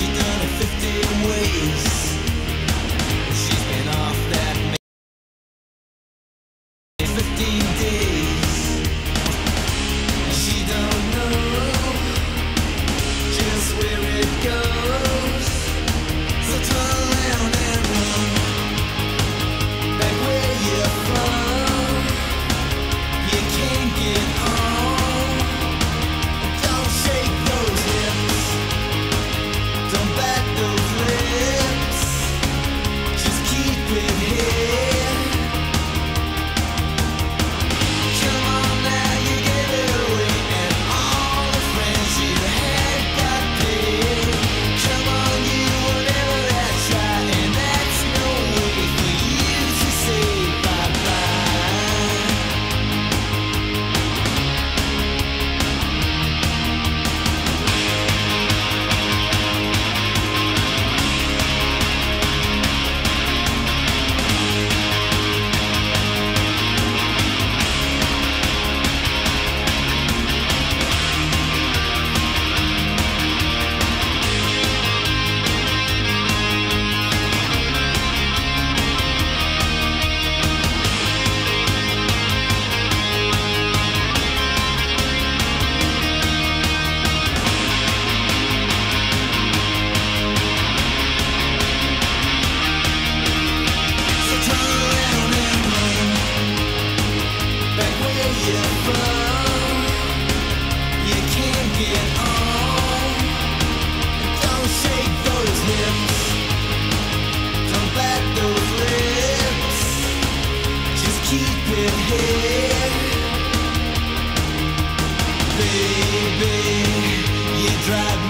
She done it 15 ways. you drive me